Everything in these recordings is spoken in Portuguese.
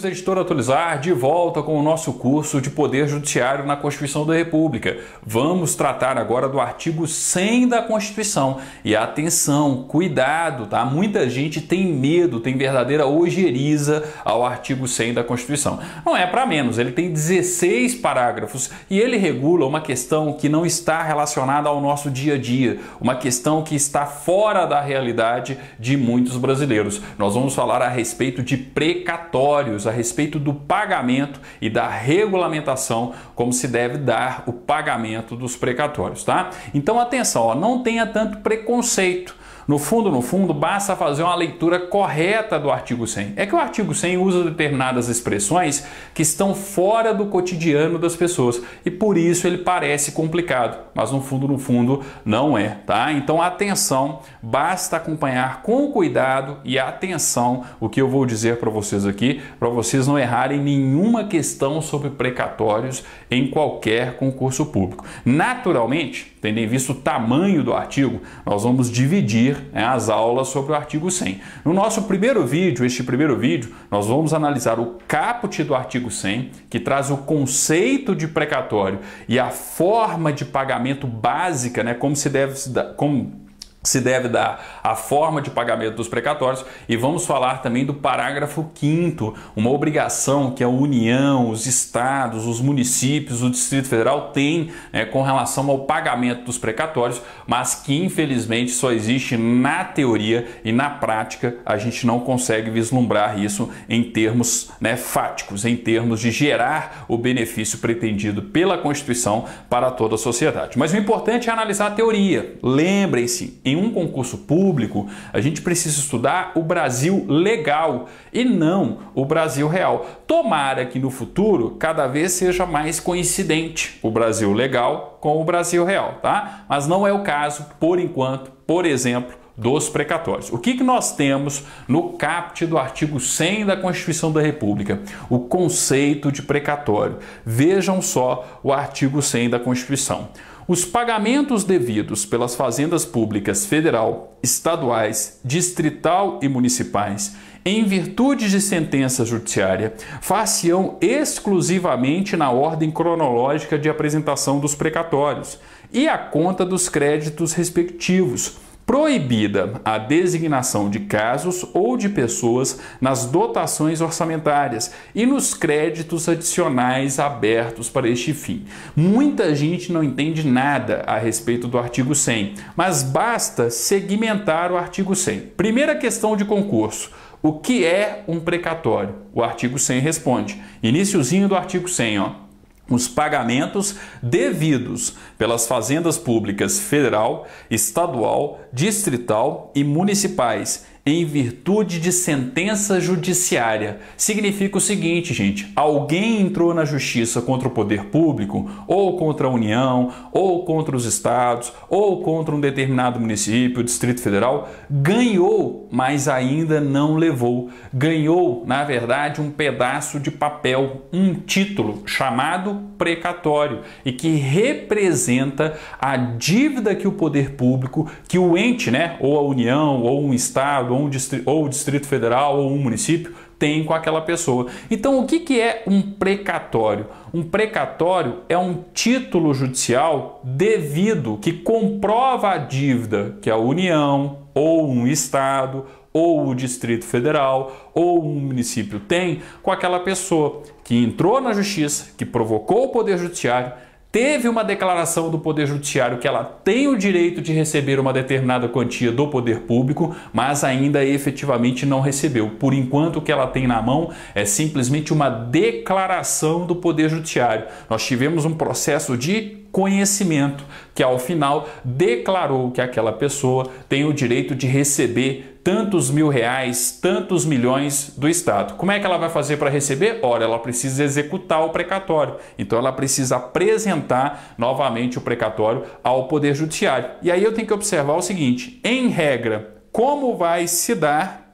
amigos da editora Atualizar, de volta com o nosso curso de Poder Judiciário na Constituição da República. Vamos tratar agora do artigo 100 da Constituição. E atenção, cuidado, tá? Muita gente tem medo, tem verdadeira ojeriza ao artigo 100 da Constituição. Não é para menos, ele tem 16 parágrafos e ele regula uma questão que não está relacionada ao nosso dia a dia, uma questão que está fora da realidade de muitos brasileiros. Nós vamos falar a respeito de precatórios, a respeito do pagamento e da regulamentação, como se deve dar o pagamento dos precatórios, tá? Então atenção, ó, não tenha tanto preconceito. No fundo, no fundo, basta fazer uma leitura correta do artigo 100. É que o artigo 100 usa determinadas expressões que estão fora do cotidiano das pessoas e por isso ele parece complicado, mas no fundo, no fundo, não é, tá? Então, atenção, basta acompanhar com cuidado e atenção o que eu vou dizer para vocês aqui, para vocês não errarem nenhuma questão sobre precatórios em qualquer concurso público. Naturalmente, tendo em vista o tamanho do artigo, nós vamos dividir né, as aulas sobre o artigo 100. No nosso primeiro vídeo, este primeiro vídeo, nós vamos analisar o caput do artigo 100, que traz o conceito de precatório e a forma de pagamento básica, né, como se deve como se deve dar a forma de pagamento dos precatórios e vamos falar também do parágrafo 5 uma obrigação que a União, os estados, os municípios, o Distrito Federal têm né, com relação ao pagamento dos precatórios, mas que infelizmente só existe na teoria e na prática a gente não consegue vislumbrar isso em termos né, fáticos, em termos de gerar o benefício pretendido pela Constituição para toda a sociedade. Mas o importante é analisar a teoria. Lembrem-se, em um concurso público, a gente precisa estudar o Brasil legal e não o Brasil real. Tomara que no futuro cada vez seja mais coincidente o Brasil legal com o Brasil real, tá? Mas não é o caso por enquanto, por exemplo, dos precatórios. O que, que nós temos no caput do artigo 100 da Constituição da República? O conceito de precatório. Vejam só o artigo 100 da Constituição. Os pagamentos devidos pelas fazendas públicas federal, estaduais, distrital e municipais, em virtude de sentença judiciária, far-se-ão exclusivamente na ordem cronológica de apresentação dos precatórios e a conta dos créditos respectivos proibida a designação de casos ou de pessoas nas dotações orçamentárias e nos créditos adicionais abertos para este fim. Muita gente não entende nada a respeito do artigo 100, mas basta segmentar o artigo 100. Primeira questão de concurso. O que é um precatório? O artigo 100 responde. Iniciozinho do artigo 100, ó os pagamentos devidos pelas fazendas públicas federal, estadual, distrital e municipais em virtude de sentença judiciária. Significa o seguinte, gente: alguém entrou na justiça contra o poder público, ou contra a União, ou contra os estados, ou contra um determinado município, Distrito Federal, ganhou, mas ainda não levou. Ganhou, na verdade, um pedaço de papel, um título chamado precatório e que representa a dívida que o poder público, que o ente, né, ou a União, ou um estado, ou, um distrito, ou o Distrito Federal, ou um município, tem com aquela pessoa. Então, o que, que é um precatório? Um precatório é um título judicial devido que comprova a dívida que a União, ou um Estado, ou o Distrito Federal, ou um município tem com aquela pessoa que entrou na justiça, que provocou o Poder Judiciário teve uma declaração do Poder Judiciário que ela tem o direito de receber uma determinada quantia do poder público, mas ainda efetivamente não recebeu. Por enquanto, o que ela tem na mão é simplesmente uma declaração do Poder Judiciário. Nós tivemos um processo de conhecimento, que ao final declarou que aquela pessoa tem o direito de receber tantos mil reais, tantos milhões do Estado. Como é que ela vai fazer para receber? Ora, ela precisa executar o precatório. Então ela precisa apresentar novamente o precatório ao Poder Judiciário. E aí eu tenho que observar o seguinte: em regra, como vai se dar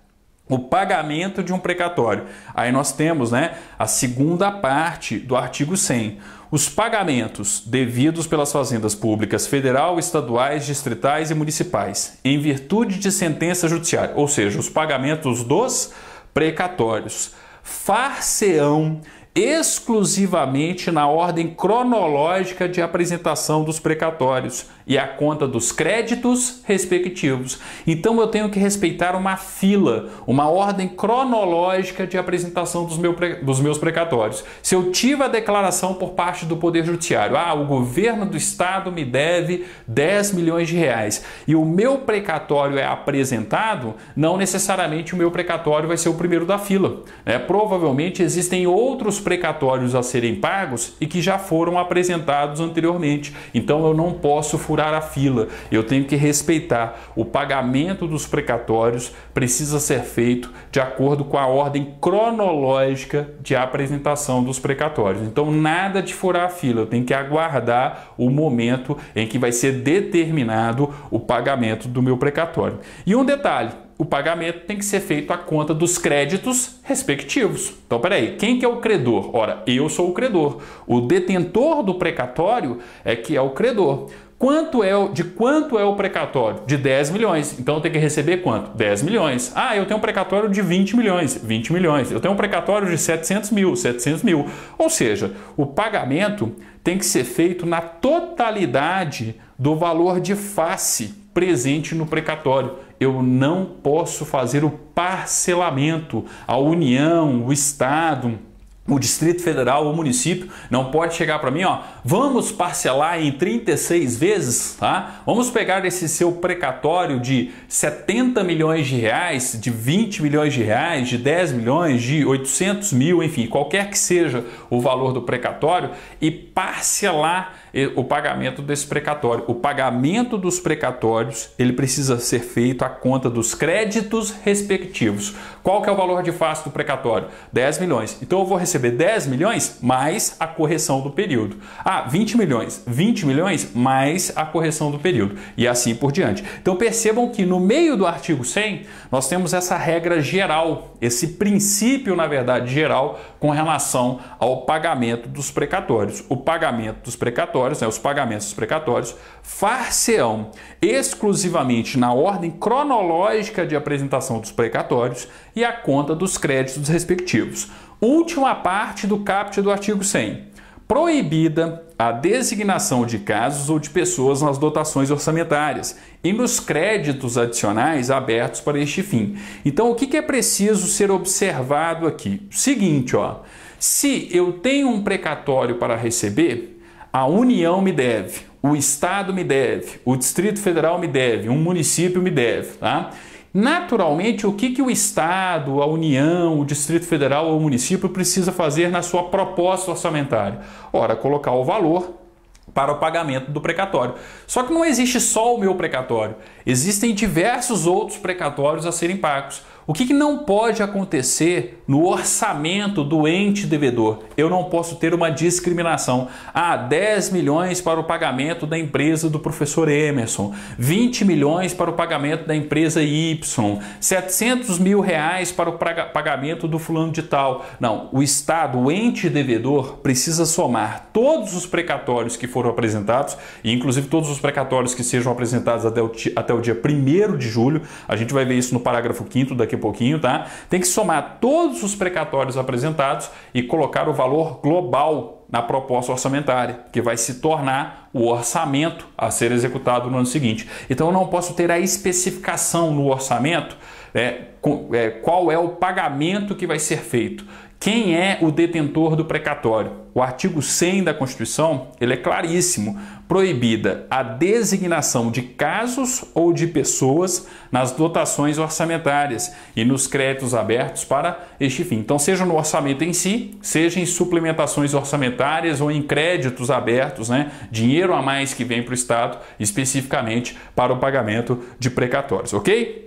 o pagamento de um precatório. Aí nós temos né, a segunda parte do artigo 100. Os pagamentos devidos pelas fazendas públicas federal, estaduais, distritais e municipais, em virtude de sentença judiciária, ou seja, os pagamentos dos precatórios far-se-ão exclusivamente na ordem cronológica de apresentação dos precatórios e a conta dos créditos respectivos. Então eu tenho que respeitar uma fila, uma ordem cronológica de apresentação dos, meu, dos meus precatórios. Se eu tive a declaração por parte do Poder Judiciário, ah, o governo do estado me deve 10 milhões de reais e o meu precatório é apresentado, não necessariamente o meu precatório vai ser o primeiro da fila. Né? Provavelmente existem outros precatórios a serem pagos e que já foram apresentados anteriormente. Então eu não posso furar a fila, eu tenho que respeitar. O pagamento dos precatórios precisa ser feito de acordo com a ordem cronológica de apresentação dos precatórios. Então nada de furar a fila, eu tenho que aguardar o momento em que vai ser determinado o pagamento do meu precatório. E um detalhe, o pagamento tem que ser feito à conta dos créditos respectivos. Então, peraí, quem que é o credor? Ora, eu sou o credor. O detentor do precatório é que é o credor. Quanto é de quanto é o precatório? De 10 milhões. Então eu tenho que receber quanto? 10 milhões. Ah, eu tenho um precatório de 20 milhões. 20 milhões. Eu tenho um precatório de 700 mil. 700 mil. Ou seja, o pagamento tem que ser feito na totalidade do valor de face presente no precatório eu não posso fazer o parcelamento. A União, o Estado, o Distrito Federal, o município, não pode chegar para mim, ó, vamos parcelar em 36 vezes, tá? Vamos pegar esse seu precatório de 70 milhões de reais, de 20 milhões de reais, de 10 milhões, de 800 mil, enfim, qualquer que seja o valor do precatório e parcelar o pagamento desse precatório. O pagamento dos precatórios, ele precisa ser feito à conta dos créditos respectivos. Qual que é o valor de face do precatório? 10 milhões. Então eu vou receber 10 milhões mais a correção do período. Ah, 20 milhões. 20 milhões mais a correção do período. E assim por diante. Então percebam que no meio do artigo 100, nós temos essa regra geral, esse princípio, na verdade, geral com relação ao pagamento dos precatórios. O pagamento dos precatórios, né, os pagamentos precatórios, far-se-ão exclusivamente na ordem cronológica de apresentação dos precatórios e a conta dos créditos respectivos. Última parte do caput do artigo 100 proibida a designação de casos ou de pessoas nas dotações orçamentárias e nos créditos adicionais abertos para este fim. Então, o que é preciso ser observado aqui? Seguinte, ó, se eu tenho um precatório para receber, a União me deve, o Estado me deve, o Distrito Federal me deve, um município me deve, tá? Naturalmente, o que, que o Estado, a União, o Distrito Federal ou o município precisa fazer na sua proposta orçamentária? Ora, colocar o valor para o pagamento do precatório. Só que não existe só o meu precatório, existem diversos outros precatórios a serem pagos. O que, que, não pode acontecer no orçamento do ente devedor? Eu não posso ter uma discriminação. Ah, 10 milhões para o pagamento da empresa do professor Emerson, 20 milhões para o pagamento da empresa Y, 700 mil reais para o pagamento do fulano de tal. Não, o Estado, o ente devedor, precisa somar todos os precatórios que foram apresentados, e inclusive todos os precatórios que sejam apresentados até o, até o dia 1 de julho. A gente vai ver isso no parágrafo 5 daqui a pouquinho, tá? Tem que somar todos os precatórios apresentados e colocar o valor global na proposta orçamentária, que vai se tornar o orçamento a ser executado no ano seguinte. Então eu não posso ter a especificação no orçamento é, é, qual é o pagamento que vai ser feito. Quem é o detentor do precatório? O artigo 100 da Constituição ele é claríssimo proibida a designação de casos ou de pessoas nas dotações orçamentárias e nos créditos abertos para este fim. Então, seja no orçamento em si, seja em suplementações orçamentárias ou em créditos abertos, né? dinheiro a mais que vem para o Estado, especificamente para o pagamento de precatórios, ok?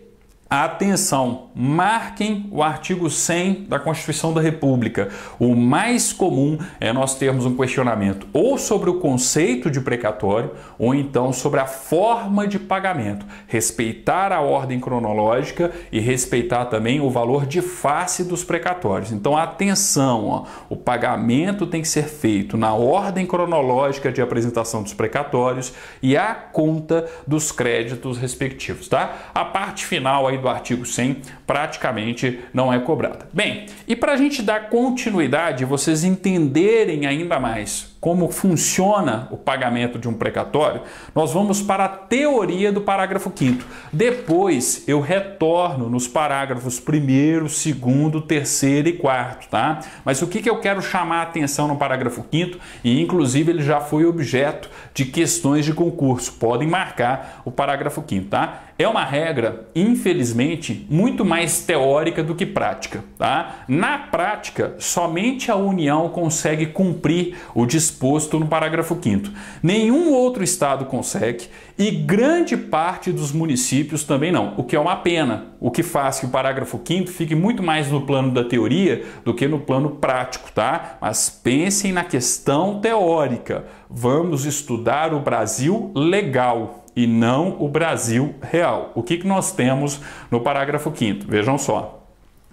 Atenção, marquem o artigo 100 da Constituição da República. O mais comum é nós termos um questionamento ou sobre o conceito de precatório ou então sobre a forma de pagamento. Respeitar a ordem cronológica e respeitar também o valor de face dos precatórios. Então, atenção, ó, o pagamento tem que ser feito na ordem cronológica de apresentação dos precatórios e a conta dos créditos respectivos, tá? A parte final aí do artigo 100 praticamente não é cobrada. Bem, e para a gente dar continuidade, vocês entenderem ainda mais como funciona o pagamento de um precatório, nós vamos para a teoria do parágrafo 5 Depois eu retorno nos parágrafos 1 2 3 e 4 tá? Mas o que, que eu quero chamar a atenção no parágrafo 5 e inclusive ele já foi objeto de questões de concurso, podem marcar o parágrafo 5 tá? É uma regra, infelizmente, muito mais teórica do que prática, tá? Na prática, somente a União consegue cumprir o disposto no parágrafo 5 Nenhum outro estado consegue e grande parte dos municípios também não, o que é uma pena, o que faz que o parágrafo 5 fique muito mais no plano da teoria do que no plano prático, tá? Mas pensem na questão teórica. Vamos estudar o Brasil legal e não o Brasil real. O que, que nós temos no parágrafo 5? Vejam só.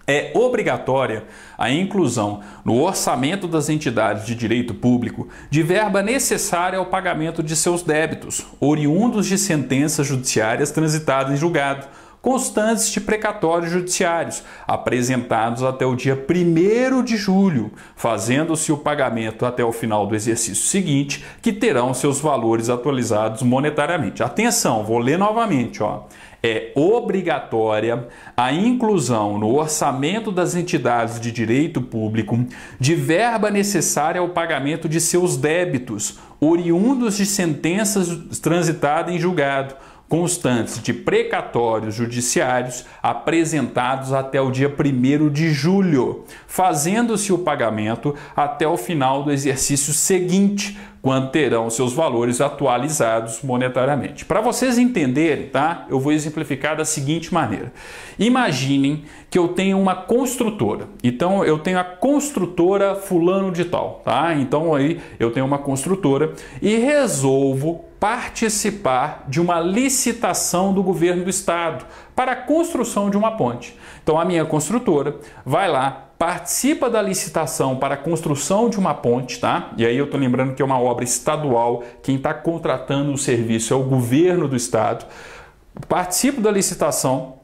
É obrigatória a inclusão no orçamento das entidades de direito público de verba necessária ao pagamento de seus débitos, oriundos de sentenças judiciárias transitadas em julgado constantes de precatórios judiciários, apresentados até o dia 1 de julho, fazendo-se o pagamento até o final do exercício seguinte, que terão seus valores atualizados monetariamente. Atenção, vou ler novamente, ó é obrigatória a inclusão no orçamento das entidades de direito público de verba necessária ao pagamento de seus débitos, oriundos de sentenças transitadas em julgado, constantes de precatórios judiciários apresentados até o dia 1 de julho, fazendo-se o pagamento até o final do exercício seguinte, quando terão seus valores atualizados monetariamente. Para vocês entenderem, tá? Eu vou exemplificar da seguinte maneira. Imaginem que eu tenho uma construtora. Então eu tenho a construtora fulano de tal, tá? Então aí eu tenho uma construtora e resolvo participar de uma licitação do governo do estado para a construção de uma ponte. Então a minha construtora vai lá, participa da licitação para a construção de uma ponte, tá? E aí eu estou lembrando que é uma obra estadual, quem está contratando o serviço é o governo do estado. Participo da licitação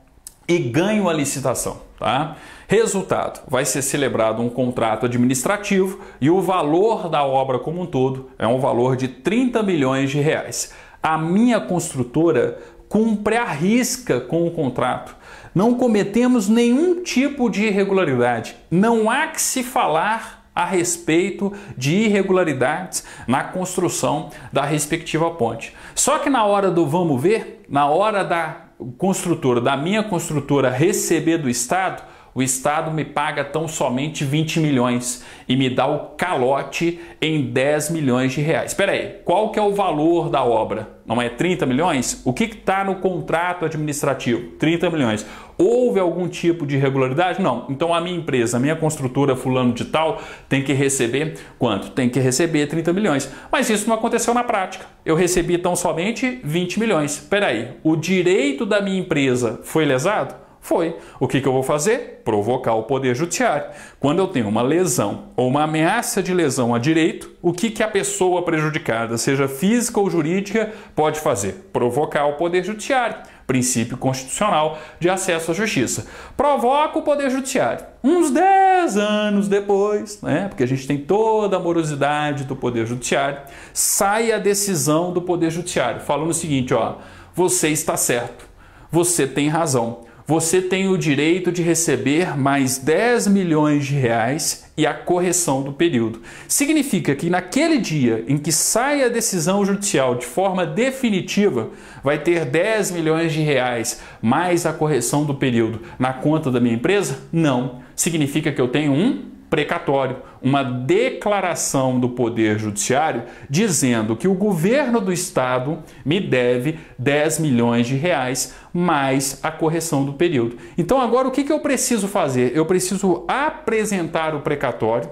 e ganho a licitação, tá? Resultado: vai ser celebrado um contrato administrativo e o valor da obra como um todo é um valor de 30 milhões de reais. A minha construtora cumpre a risca com o contrato. Não cometemos nenhum tipo de irregularidade. Não há que se falar a respeito de irregularidades na construção da respectiva ponte. Só que na hora do vamos ver, na hora da construtora, da minha construtora receber do Estado, o Estado me paga tão somente 20 milhões e me dá o calote em 10 milhões de reais. Espera aí, qual que é o valor da obra? Não é 30 milhões? O que está no contrato administrativo? 30 milhões. Houve algum tipo de irregularidade? Não. Então a minha empresa, a minha construtora fulano de tal, tem que receber quanto? Tem que receber 30 milhões. Mas isso não aconteceu na prática. Eu recebi tão somente 20 milhões. Espera aí, o direito da minha empresa foi lesado? Foi. O que, que eu vou fazer? Provocar o Poder Judiciário. Quando eu tenho uma lesão ou uma ameaça de lesão a direito, o que, que a pessoa prejudicada, seja física ou jurídica, pode fazer? Provocar o Poder Judiciário. Princípio constitucional de acesso à justiça. Provoca o Poder Judiciário. Uns 10 anos depois, né, porque a gente tem toda a morosidade do Poder Judiciário, sai a decisão do Poder Judiciário, falando o seguinte: ó, você está certo, você tem razão você tem o direito de receber mais 10 milhões de reais e a correção do período. Significa que naquele dia em que sai a decisão judicial de forma definitiva, vai ter 10 milhões de reais mais a correção do período na conta da minha empresa? Não. Significa que eu tenho um precatório, uma declaração do Poder Judiciário dizendo que o governo do Estado me deve 10 milhões de reais mais a correção do período. Então, agora o que eu preciso fazer? Eu preciso apresentar o precatório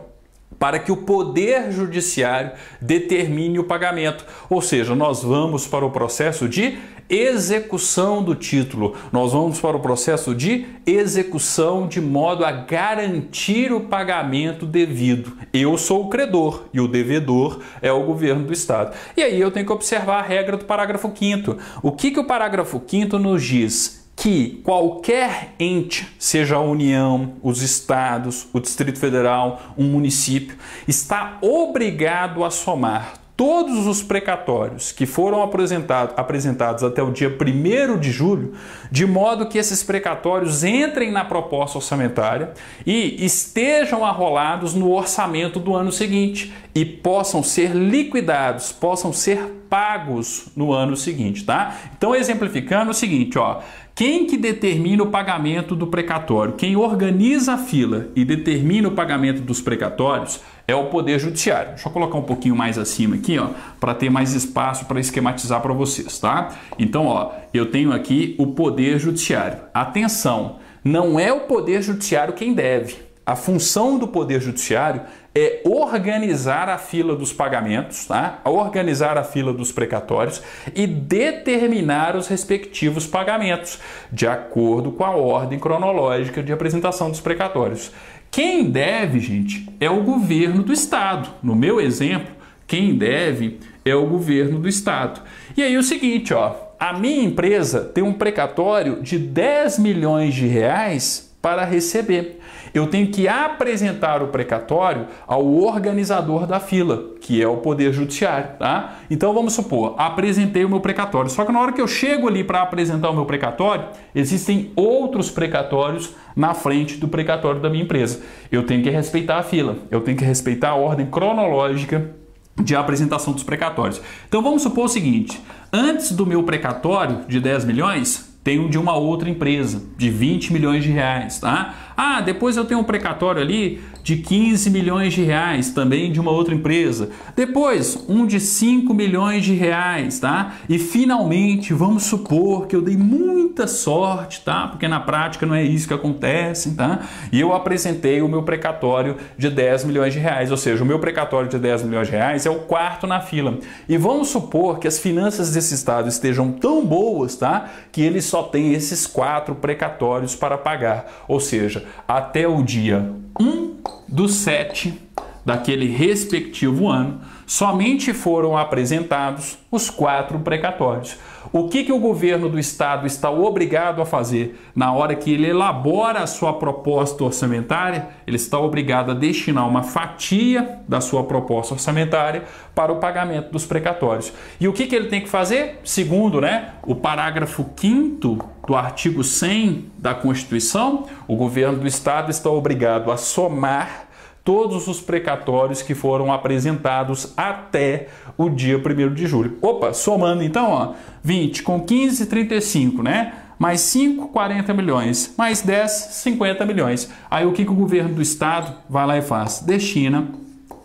para que o Poder Judiciário determine o pagamento. Ou seja, nós vamos para o processo de execução do título, nós vamos para o processo de execução de modo a garantir o pagamento devido. Eu sou o credor e o devedor é o governo do Estado. E aí eu tenho que observar a regra do parágrafo 5. O que, que o parágrafo 5 nos diz? Que qualquer ente, seja a União, os estados, o Distrito Federal, um município, está obrigado a somar todos os precatórios que foram apresentado, apresentados até o dia 1 de julho, de modo que esses precatórios entrem na proposta orçamentária e estejam arrolados no orçamento do ano seguinte e possam ser liquidados, possam ser pagos no ano seguinte, tá? Então, exemplificando o seguinte, ó, quem que determina o pagamento do precatório? Quem organiza a fila e determina o pagamento dos precatórios é o Poder Judiciário. Deixa eu colocar um pouquinho mais acima aqui, ó, para ter mais espaço para esquematizar para vocês, tá? Então, ó, eu tenho aqui o Poder Judiciário. Atenção, não é o Poder Judiciário quem deve. A função do Poder Judiciário é organizar a fila dos pagamentos, tá? organizar a fila dos precatórios e determinar os respectivos pagamentos, de acordo com a ordem cronológica de apresentação dos precatórios. Quem deve, gente, é o governo do estado. No meu exemplo, quem deve é o governo do estado. E aí o seguinte, ó, a minha empresa tem um precatório de 10 milhões de reais para receber eu tenho que apresentar o precatório ao organizador da fila, que é o Poder Judiciário, tá? Então vamos supor, apresentei o meu precatório, só que na hora que eu chego ali para apresentar o meu precatório, existem outros precatórios na frente do precatório da minha empresa. Eu tenho que respeitar a fila, eu tenho que respeitar a ordem cronológica de apresentação dos precatórios. Então vamos supor o seguinte: antes do meu precatório de 10 milhões, tem um de uma outra empresa de 20 milhões de reais, tá? Ah, depois eu tenho um precatório ali de 15 milhões de reais, também de uma outra empresa. Depois, um de 5 milhões de reais, tá? E finalmente, vamos supor que eu dei muita sorte, tá? Porque na prática não é isso que acontece, tá? E eu apresentei o meu precatório de 10 milhões de reais, ou seja, o meu precatório de 10 milhões de reais é o quarto na fila. E vamos supor que as finanças desse estado estejam tão boas, tá? Que ele só tem esses quatro precatórios para pagar. Ou seja, até o dia 1 do 7 daquele respectivo ano, somente foram apresentados os quatro precatórios. O que, que o governo do estado está obrigado a fazer na hora que ele elabora a sua proposta orçamentária? Ele está obrigado a destinar uma fatia da sua proposta orçamentária para o pagamento dos precatórios. E o que, que ele tem que fazer? Segundo né, o parágrafo 5 do artigo 100 da Constituição, o governo do estado está obrigado a somar todos os precatórios que foram apresentados até o dia 1 de julho. Opa, somando então, ó, 20 com 15, 35, né? Mais 5, 40 milhões. Mais 10, 50 milhões. Aí o que, que o governo do estado vai lá e faz? Destina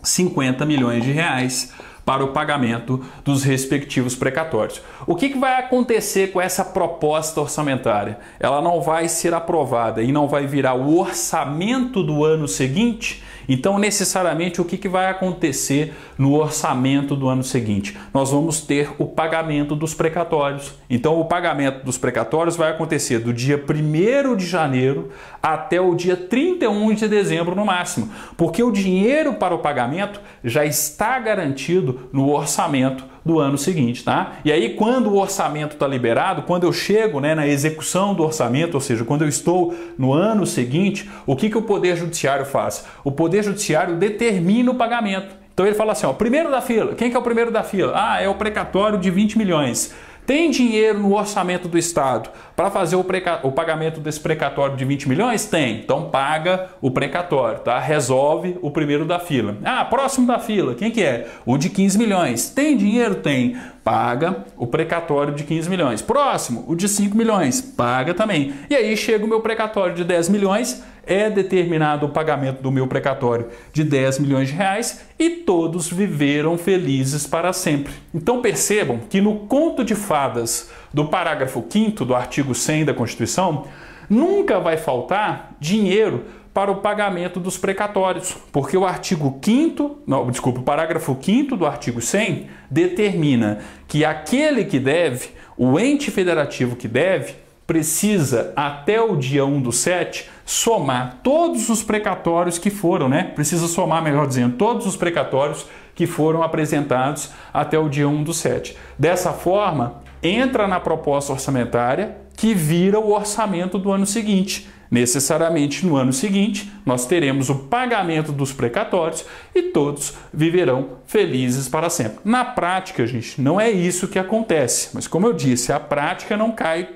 50 milhões de reais para o pagamento dos respectivos precatórios. O que, que vai acontecer com essa proposta orçamentária? Ela não vai ser aprovada e não vai virar o orçamento do ano seguinte? Então, necessariamente, o que, que vai acontecer no orçamento do ano seguinte? Nós vamos ter o pagamento dos precatórios. Então, o pagamento dos precatórios vai acontecer do dia 1 de janeiro até o dia 31 de dezembro no máximo, porque o dinheiro para o pagamento já está garantido no orçamento do ano seguinte, tá? E aí, quando o orçamento está liberado, quando eu chego né, na execução do orçamento, ou seja, quando eu estou no ano seguinte, o que, que o Poder Judiciário faz? O Poder Judiciário determina o pagamento. Então ele fala assim: ó, primeiro da fila, quem que é o primeiro da fila? Ah, é o precatório de 20 milhões. Tem dinheiro no orçamento do Estado para fazer o, o, pagamento desse precatório de 20 milhões? Tem. Então paga o precatório, tá? Resolve o primeiro da fila. Ah, próximo da fila, quem que é? O de 15 milhões. Tem dinheiro? Tem. Paga o precatório de 15 milhões. Próximo, o de 5 milhões. Paga também. E aí chega o meu precatório de 10 milhões é determinado o pagamento do meu precatório de 10 milhões de reais e todos viveram felizes para sempre. Então percebam que no conto de fadas do parágrafo 5 do artigo 100 da Constituição, nunca vai faltar dinheiro para o pagamento dos precatórios, porque o artigo 5 não, desculpa, o parágrafo 5 do artigo 100 determina que aquele que deve, o ente federativo que deve, precisa até o dia 1 do 7 somar todos os precatórios que foram, né? Precisa somar, melhor dizendo, todos os precatórios que foram apresentados até o dia 1 do 7. Dessa forma, entra na proposta orçamentária que vira o orçamento do ano seguinte. Necessariamente no ano seguinte, nós teremos o pagamento dos precatórios e todos viverão felizes para sempre. Na prática, gente, não é isso que acontece, mas como eu disse, a prática não cai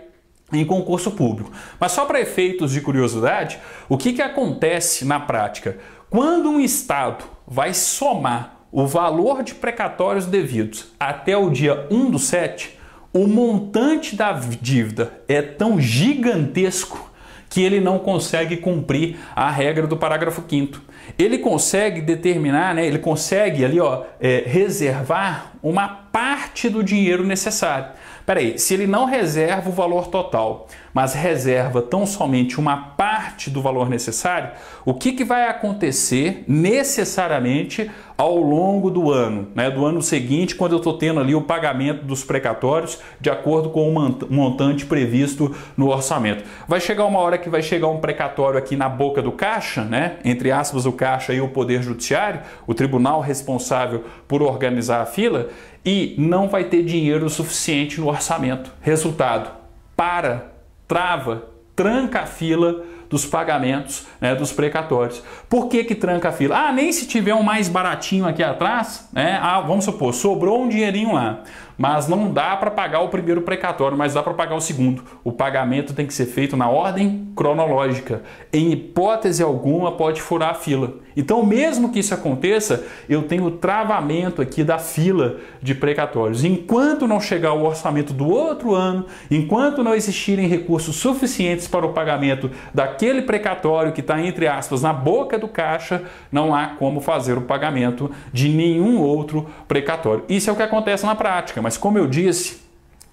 em concurso público. Mas só para efeitos de curiosidade, o que, que acontece na prática? Quando um Estado vai somar o valor de precatórios devidos até o dia 1 do 7, o montante da dívida é tão gigantesco que ele não consegue cumprir a regra do parágrafo 5 Ele consegue determinar, né, ele consegue ali ó, é, reservar uma parte do dinheiro necessário. Peraí, se ele não reserva o valor total, mas reserva tão somente uma parte do valor necessário, o que, que vai acontecer necessariamente ao longo do ano, né, do ano seguinte, quando eu estou tendo ali o pagamento dos precatórios de acordo com o montante previsto no orçamento. Vai chegar uma hora que vai chegar um precatório aqui na boca do caixa, né, entre aspas, o caixa e o Poder Judiciário, o tribunal responsável por organizar a fila, e não vai ter dinheiro suficiente no orçamento. Resultado: para, trava, tranca a fila dos pagamentos né, dos precatórios. Por que, que tranca a fila? Ah, nem se tiver um mais baratinho aqui atrás, né? Ah, vamos supor, sobrou um dinheirinho lá mas não dá para pagar o primeiro precatório, mas dá para pagar o segundo. O pagamento tem que ser feito na ordem cronológica. Em hipótese alguma pode furar a fila. Então, mesmo que isso aconteça, eu tenho travamento aqui da fila de precatórios. Enquanto não chegar o orçamento do outro ano, enquanto não existirem recursos suficientes para o pagamento daquele precatório que está, entre aspas, na boca do caixa, não há como fazer o pagamento de nenhum outro precatório. Isso é o que acontece na prática, mas como eu disse,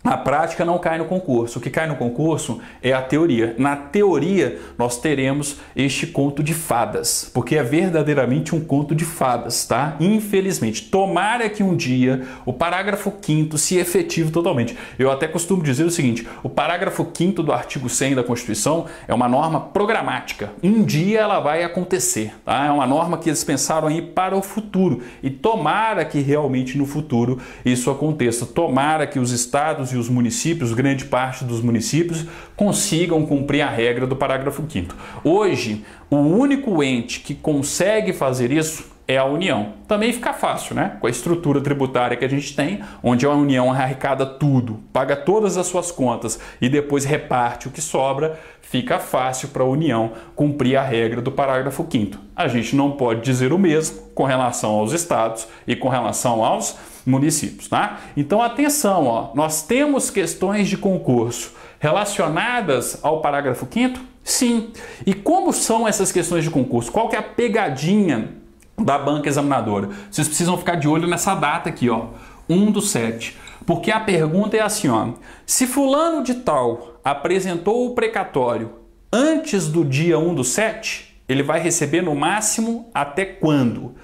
a prática não cai no concurso. O que cai no concurso é a teoria. Na teoria, nós teremos este conto de fadas, porque é verdadeiramente um conto de fadas, tá? Infelizmente. Tomara que um dia o parágrafo 5 se efetive totalmente. Eu até costumo dizer o seguinte: o parágrafo 5 do artigo 100 da Constituição é uma norma programática. Um dia ela vai acontecer, tá? É uma norma que eles pensaram aí para o futuro. E tomara que realmente no futuro isso aconteça. Tomara que os estados e os municípios, grande parte dos municípios, consigam cumprir a regra do parágrafo 5. Hoje, o único ente que consegue fazer isso é a União. Também fica fácil, né? Com a estrutura tributária que a gente tem, onde a União arrecada tudo, paga todas as suas contas e depois reparte o que sobra, fica fácil para a União cumprir a regra do parágrafo 5. A gente não pode dizer o mesmo com relação aos estados e com relação aos municípios, tá? Então atenção, ó, nós temos questões de concurso relacionadas ao parágrafo 5 Sim. E como são essas questões de concurso? Qual que é a pegadinha da banca examinadora? Vocês precisam ficar de olho nessa data aqui, ó, 1 do 7. Porque a pergunta é assim, ó: se fulano de tal apresentou o precatório antes do dia 1 do 7, ele vai receber no máximo até quando?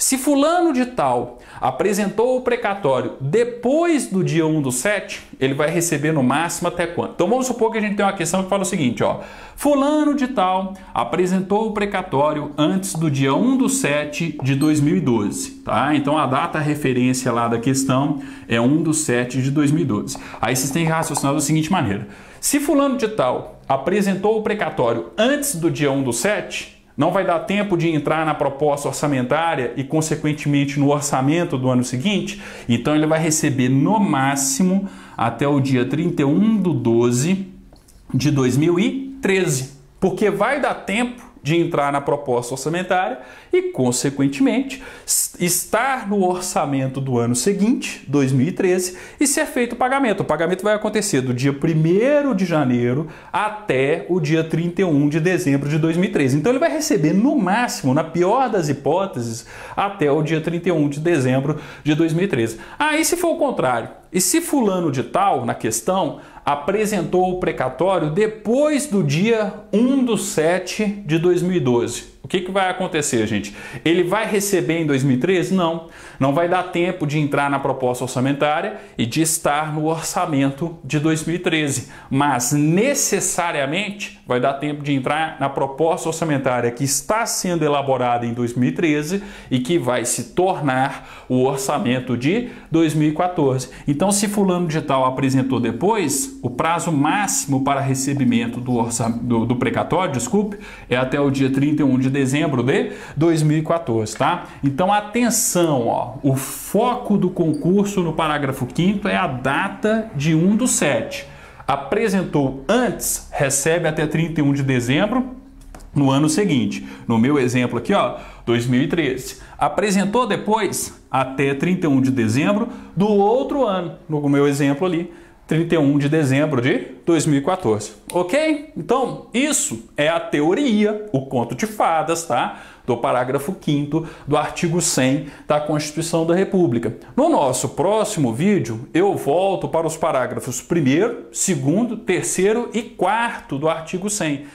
Se fulano de tal apresentou o precatório depois do dia 1 do 7, ele vai receber no máximo até quanto? Então vamos supor que a gente tem uma questão que fala o seguinte, ó. Fulano de tal apresentou o precatório antes do dia 1 do 7 de 2012, tá? Então a data referência lá da questão é 1 do 7 de 2012. Aí vocês têm que raciocinar da seguinte maneira. Se fulano de tal apresentou o precatório antes do dia 1 do 7, não vai dar tempo de entrar na proposta orçamentária e, consequentemente, no orçamento do ano seguinte. Então, ele vai receber no máximo até o dia 31 do 12 de 2013. Porque vai dar tempo de entrar na proposta orçamentária e, consequentemente, estar no orçamento do ano seguinte, 2013, e ser feito o pagamento. O pagamento vai acontecer do dia 1 de janeiro até o dia 31 de dezembro de 2013. Então ele vai receber no máximo, na pior das hipóteses, até o dia 31 de dezembro de 2013. Ah, e se for o contrário? E se fulano de tal, na questão, apresentou o precatório depois do dia 1 do 7 de 2012? O que, que vai acontecer, gente? Ele vai receber em 2013? Não. Não vai dar tempo de entrar na proposta orçamentária e de estar no orçamento de 2013. Mas necessariamente vai dar tempo de entrar na proposta orçamentária que está sendo elaborada em 2013 e que vai se tornar o orçamento de 2014. Então, se fulano de tal apresentou depois, o prazo máximo para recebimento do, do, do precatório, desculpe, é até o dia 31 de dezembro de 2014, tá? Então, atenção, ó, o foco do concurso no parágrafo 5 é a data de 1 do 7. Apresentou antes, recebe até 31 de dezembro no ano seguinte. No meu exemplo aqui, ó, 2013. Apresentou depois até 31 de dezembro do outro ano. No meu exemplo ali, 31 de dezembro de 2014. Ok? Então, isso é a teoria, o conto de fadas, tá? Do parágrafo 5 do artigo 100 da Constituição da República. No nosso próximo vídeo, eu volto para os parágrafos 1, 2, 3 e 4 do artigo 100.